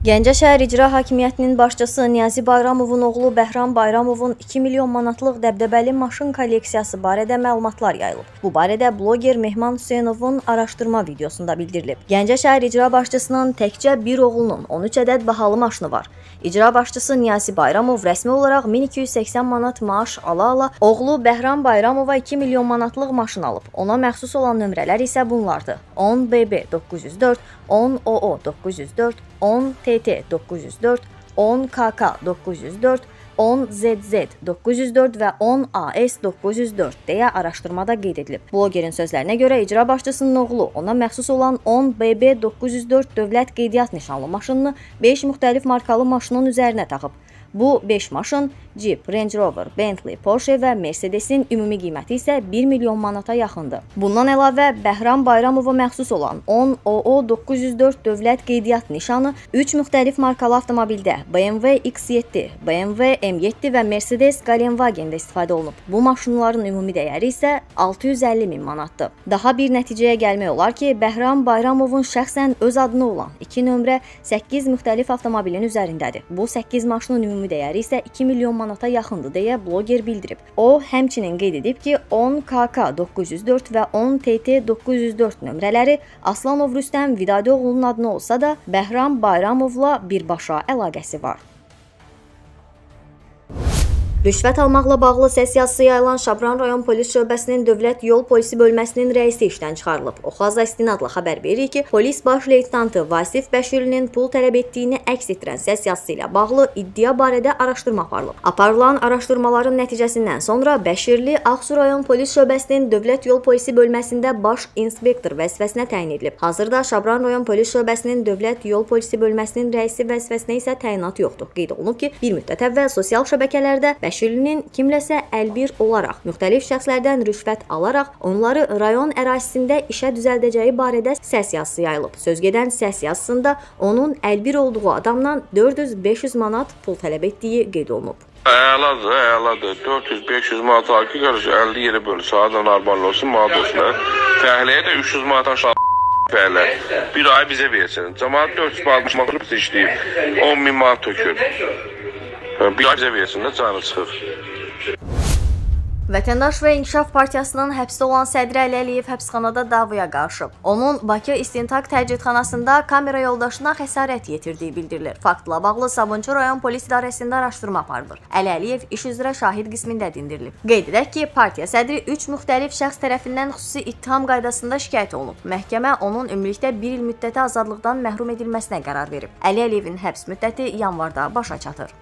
Gəncə şəhər İcra Hakimiyyətinin başçısı Niyazi Bayramovun oğlu Bəhram Bayramovun 2 milyon manatlıq dəbdəbəli maşın kolleksiyası barədə məlumatlar yayılıb. Bu barədə bloger Mehman Hüseynovun araşdırma videosunda bildirilib. Gəncə şəhər İcra başçısının təkcə bir oğlunun 13 ədəd bahalı maşını var. İcra başçısı Niyazi Bayramov rəsmi olaraq 1280 manat maaş ala-ala oğlu Bəhram Bayramova 2 milyon manatlıq maşın alıb. Ona məxsus olan nömrələr isə bunlardır: 10 BB 904, 10 OO 904, 10 TT 904, 10 KK 904, 10 ZZ 904 və 10 AS 904 deyə araşdırmada qeyd edilib. Blogerin sözlərinə görə icra başçısının oğlu ona məxsus olan 10 BB 904 dövlət qeydiyyat nişanlı maşınını 5 müxtəlif markalı maşının üzərinə taxıb. Bu 5 maşın Jeep, Range Rover, Bentley, Porsche və Mercedes-in ümumi qiyməti isə 1 milyon manata yaxındır. Bundan əlavə Bəhram Bayramova məxsus olan 10 OO 904 dövlət qeydiyyat nişanı 3 müxtəlif markalı avtomobildə BMW X7, BMW M7 və Mercedes Gelandewagen-də istifadə olunub. Bu maşınların ümumi dəyəri isə 650 min manatdır. Daha bir nəticəyə gəlmək olar ki, Bəhram Bayramovun şəxsən öz adına olan 2 nömrə 8 müxtəlif avtomobilin üzərindədir. Bu 8 maşının ümumi dəyəri isə 2 milyon manata yaxındır deyə bloger bildirib. O, həmçinin qeyd edib ki, 10 KK 904 və 10 TT 904 nömrələri Aslanov Rüstəm Vidadoğlunun adına olsa da, Bəhram Bayramovla birbaşa əlaqəsi var. Rüşvət almaqla bağlı səs yazısı yayılan Şabran rayon polis şöbəsinin Dövlət Yol Polisi bölməsinin rəisi işdən çıxarılıb. Oxaza istinadla xəbər verir ki, polis baş leytenantı Vasif Bəşirlinin pul tələb etdiyini əks etdirən səs yazısı ilə bağlı iddia barədə araşdırma aparılıb. Aparılan araşdırmaların nəticəsindən sonra Bəşirli Ağsu rayon polis şöbəsinin Dövlət Yol Polisi bölməsində baş inspektor vəzifəsinə təyin edilib. Hazırda Şabran rayon polis şöbəsinin Dövlət Yol Polisi bölməsinin rəisi vəzifəsinə isə təyinat yoxdur. Qeyd olunub ki, bir müddət əvvəl sosial şəbəkələrdə Bəşirlinin kimləsə əlbir olaraq müxtəlif şəxslərdən rüşvət alaraq onları rayon ərazisində işə düzəldəcəyi barədə səs yazısı yayılıb. Sözgedən səs yazısında onun əlbir olduğu adamdan 400-500 manat pul tələb etdiyi qeyd olunub. Əladır, əladır. 400-500 manat ki, qarşı 50 yeri bölü. Saatla normal olsun, manat olsun. Fəhliyə də 300 manat aşağı fəhlə. Bir ay bizə versin. Cəmaat 400 manat işləyib. 10 min manat tökür. Bir ay bizə versin də canı çıxır. Vətəndaş və İnkişaf Partiyasının həbsdə olan sədri Əli Əliyev həbsxanada davaya qarışıb. Onun Bakı İstintaq Təcridxanasında kamera yoldaşına xəsarət yetirdiyi bildirilir. Faktla bağlı Sabunçu rayon polis idarəsində araşdırma aparılır. Əli Əliyev iş üzrə şahid qismində dindirilib. Qeyd edək ki, partiya sədri 3 müxtəlif şəxs tərəfindən xüsusi ittiham qaydasında şikayət olunub. Məhkəmə onun ümumilikdə 1 il müddəti azadlıqdan məhrum edilməsinə qərar verib. Əli Əliyevin həbs müddəti yanvarda başa çatır.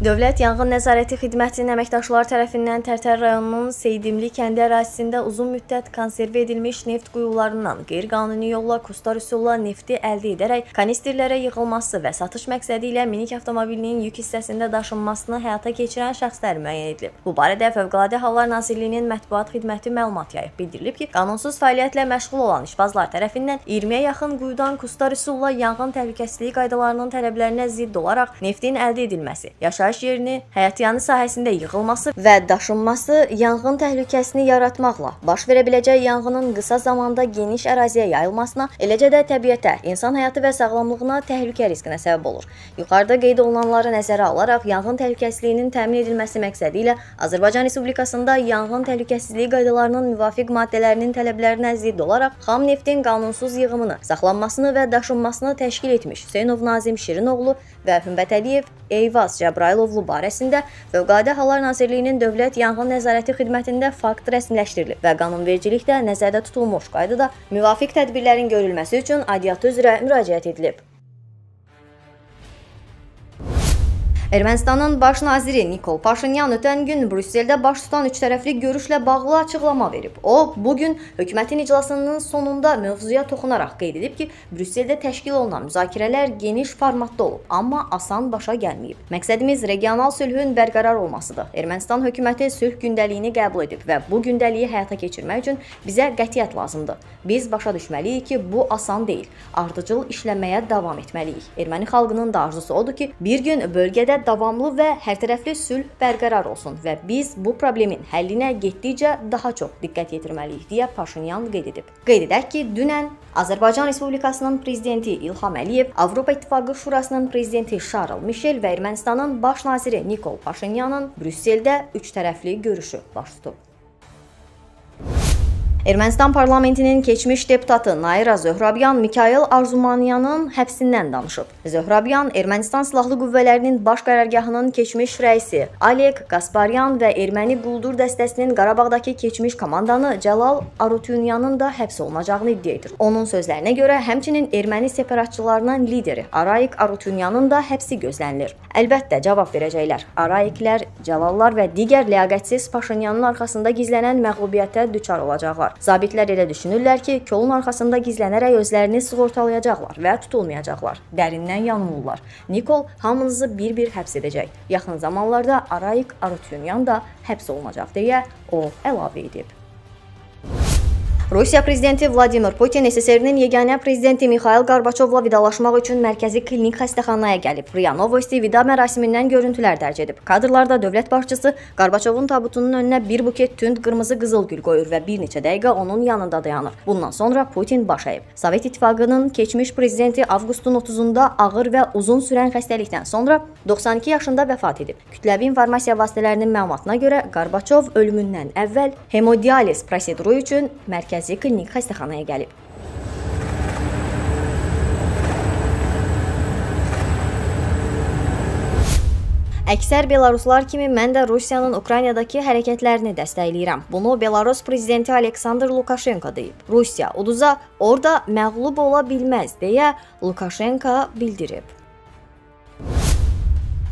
Dövlət Yanğın Nəzarəti Xidmətinin əməkdaşları tərəfindən Tərtər rayonunun Seydimli kəndi ərazisində uzun müddət konserv edilmiş neft quyularından qeyri-qanuni yolla kustar üsulla nefti əldə edərək kanisterlərə yığılması və satış məqsədi ilə minik avtomobilinin yük hissəsində daşınmasını həyata keçirən şəxslər müəyyən edilib. Bu barədə Fövqəladə Hallar Nazirliyinin mətbuat xidməti məlumat yayıb. Bildirilib ki, qanunsuz fəaliyyətlə məşğul olan işbazlar tərəfindən 20-yə yaxın quyudan kustar üsulla yanğın təhlükəsizliyi qaydalarının tələblərinə zidd olaraq neftin əldə edilməsi, yaşayış yaşayış yerini, həyətyanı sahəsində yığılması və daşınması yanğın təhlükəsini yaratmaqla baş verə biləcək yanğının qısa zamanda geniş əraziyə yayılmasına, eləcə də təbiətə, insan həyatı və sağlamlığına təhlükə riskinə səbəb olur. Yuxarıda qeyd olunanları nəzərə alaraq yanğın təhlükəsizliyinin təmin edilməsi məqsədi ilə Azərbaycan Respublikasında yanğın təhlükəsizliyi qaydalarının müvafiq maddələrinin tələblərinə zidd olaraq xam neftin qanunsuz yığımını, saxlanmasını və daşınmasını təşkil etmiş Hüseynov Nazim Şirinoğlu və Hümbət Əliyev Eyvaz Cəbrayılovlu barəsində Fövqəladə Hallar Nazirliyinin Dövlət Yanğın Nəzarəti Xidmətində fakt rəsmiləşdirilib və qanunvericilikdə nəzərdə tutulmuş qaydada müvafiq tədbirlərin görülməsi üçün aidiyyatı üzrə müraciət edilib. Ermənistanın baş naziri Nikol Paşinyan ötən gün Brüsseldə baş tutan üçtərəfli görüşlə bağlı açıqlama verib. O, bu gün hökumətin iclasının sonunda mövzuya toxunaraq qeyd edib ki, Brüsseldə təşkil olunan müzakirələr geniş formatda olub, amma asan başa gəlməyib. Məqsədimiz regional sülhün bərqərar olmasıdır. Ermənistan hökuməti sülh gündəliyini qəbul edib və bu gündəliyi həyata keçirmək üçün bizə qətiyyət lazımdır. Biz başa düşməliyik ki, bu asan deyil. Ardıcıl işləməyə davam etməliyik. Erməni xalqının da arzusu odur ki, bir gün bölgədə davamlı və hərtərəfli sülh bərqərar olsun və biz bu problemin həllinə getdikcə daha çox diqqət yetirməliyik deyə Paşinyan qeyd edib. Qeyd edək ki, dünən Azərbaycan Respublikasının prezidenti İlham Əliyev, Avropa İttifaqı Şurasının prezidenti Şarl Mişel və Ermənistanın baş naziri Nikol Paşinyanın Brüsseldə üç tərəfli görüşü baş tutub. Ermənistan parlamentinin keçmiş deputatı Nayira Zöhrabyan Mikayıl Arzumanyanın həbsindən danışıb. Zöhrabyan Ermənistan Silahlı Qüvvələrinin baş qərargahının keçmiş rəisi Alek Gasparyan və erməni quldur dəstəsinin Qarabağdakı keçmiş komandanı Cəlal Arutyunyanın da həbs olunacağını iddia edir. Onun sözlərinə görə həmçinin erməni separatçılarının lideri Arayik Arutyunyanın da həbsi gözlənilir. Əlbəttə cavab verəcəklər. Arayiklər, Cəlallar və digər ləyaqətsiz Paşinyanın arxasında gizlənən məğlubiyyətə düçar olacaqlar var. Zabitlər elə düşünürlər ki, kolun arxasında gizlənərək özlərini sığortalayacaqlar və tutulmayacaqlar. Dərindən yanılırlar. Nikol hamınızı bir-bir həbs edəcək. Yaxın zamanlarda Arayik Arutyunyan da həbs olunacaq deyə o əlavə edib. Rusiya prezidenti Vladimir Putin SSR-nin yeganə prezidenti Mixail Qarbaçovla vidalaşmaq üçün mərkəzi klinik xəstəxanaya gəlib. RIA Novosti vida mərasimindən görüntülər dərc edib. Kadrlarda dövlət başçısı Qarbaçovun tabutunun önünə bir buket tünd qırmızı qızıl gül qoyur və bir neçə dəqiqə onun yanında dayanır. Bundan sonra Putin baş əyib. Sovet İttifaqının keçmiş prezidenti avqustun 30-da ağır və uzun sürən xəstəlikdən sonra 92 yaşında vəfat edib. Kütləvi informasiya vasitələrinin məlumatına görə Qarbaçov ölümündən əvvəl hemodializ proseduru üçün mərkəzi mərkəzi klinik xəstəxanaya gəlib. Əksər belaruslar kimi mən də Rusiyanın Ukraynadakı hərəkətlərini dəstəkləyirəm. Bunu Belarus prezidenti Aleksandr Lukashenko deyib. Rusiya uduza orada məğlub ola bilməz deyə Lukashenko bildirib.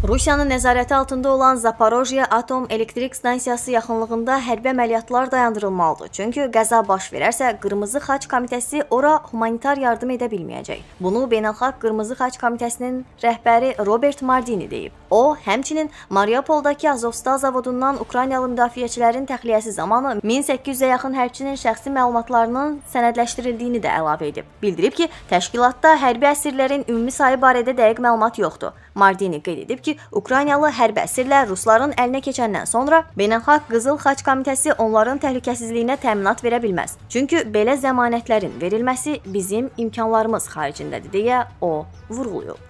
Rusiyanın nəzarəti altında olan Zaporojye Atom Elektrik Stansiyası yaxınlığında hərbi əməliyyatlar dayandırılmalıdır. Çünki qəza baş verərsə, Qırmızı Xaç Komitəsi ora humanitar yardım edə bilməyəcək. Bunu Beynəlxalq Qırmızı Xaç Komitəsinin rəhbəri Robert Mardini deyib. O, həmçinin Mariupoldakı Azovstal zavodundan Ukraynalı müdafiəçilərin təxliyəsi zamanı 1800-ə yaxın hərbçinin şəxsi məlumatlarının sənədləşdirildiyini də əlavə edib. Bildirib ki, təşkilatda hərbi əsirlərin ümumi sayı barədə dəqiq məlumat yoxdur. Mardini qeyd edib ki, Ukraynalı hərbi əsirlər rusların əlinə keçəndən sonra Beynəlxalq Qızıl Xaç Komitəsi onların təhlükəsizliyinə təminat verə bilməz. Çünki belə zəmanətlərin verilməsi bizim imkanlarımız xaricindədir deyə o vurğulayıb.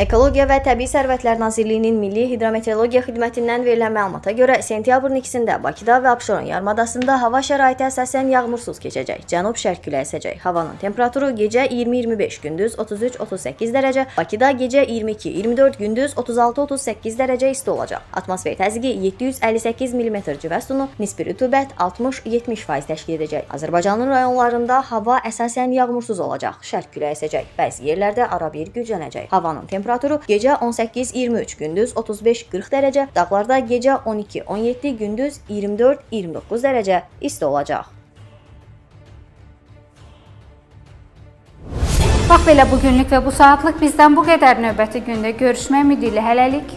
Ekologiya və Təbii Sərvətlər Nazirliyinin Milli Hidrometeorologiya Xidmətindən verilən məlumata görə sentyabrın 2-sində Bakıda və Abşeron yarımadasında hava şəraiti əsasən yağmursuz keçəcək. Cənub-şərq küləyi əsəcək. Havanın temperaturu gecə 20-25, gündüz 33-38 dərəcə, Bakıda gecə 22-24, gündüz 36-38 dərəcə isti olacaq. Atmosfer təzyiqi 758 mm civə sunu, nisbi rütubət 60-70% təşkil edəcək. Azərbaycanın rayonlarında hava əsasən yağmursuz olacaq. Şərq küləyi əsəcək. Bəzi yerlərdə arabir güclənəcək. Havanın temperaturu temperaturu gecə 18-23, gündüz 35-40 dərəcə, dağlarda gecə 12-17, gündüz 24-29 dərəcə isti olacaq. Bax belə bugünlük və bu saatlıq bizdən bu qədər növbəti gündə görüşmək ümidi ilə hələlik